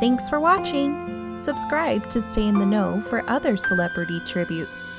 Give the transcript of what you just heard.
Thanks for watching! Subscribe to stay in the know for other celebrity tributes.